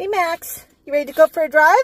Hey, Max, you ready to go for a drive?